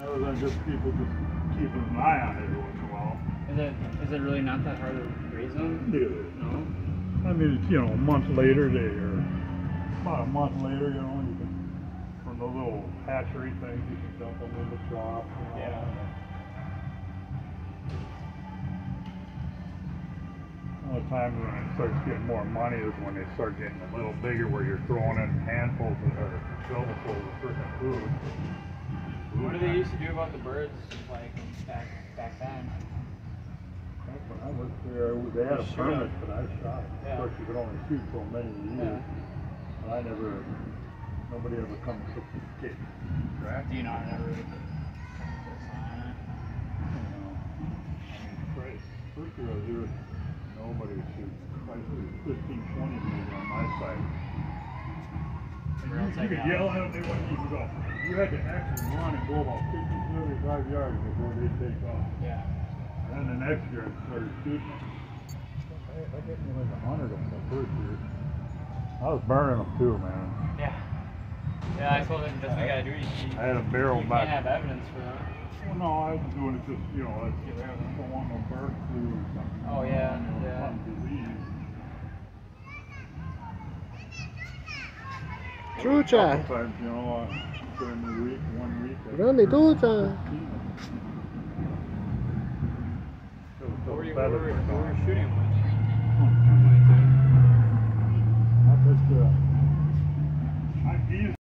Other than just people just keeping an eye on it every once in a while. Is it is it really not that hard to raise them? Yeah. No. I mean, it's, you know, a month later, they are, about a month later, you know, you can, from the little hatchery things, you can dump them in the trough. you know. Yeah. All the time when it starts getting more money is when they start getting a little bigger, where you're throwing in handfuls of, or shovelfuls of freaking food. What do they used to do about the birds like back back then? When I worked there, they had a Shoot permit, but I shot. Of course, you could only shoot so many a year. But I never, nobody ever come to get tracked. Do you not ever? You know, I Christ, first year I was here, nobody would shoot. I shoot 15, 20 maybe on my side. And you, you could yell at them, they wouldn't even go. You had to actually run and go about 50, 75 yards before they'd take off. Yeah. And then the next year I started shooting. I, I got me like a hundred of them the first year. I was burning them too, man. Yeah. Yeah, I told him that's what I gotta do. You, you, I had a barrel you back. can't have evidence for that. Well, no, I was doing it just, you know, like, Get rid of I them. don't want no bird flu or something. Oh, yeah, You know, yeah. Something disease. Chucha. Couple times, you know, uh, during the week, one week. Grande tucha. Till- till were you, the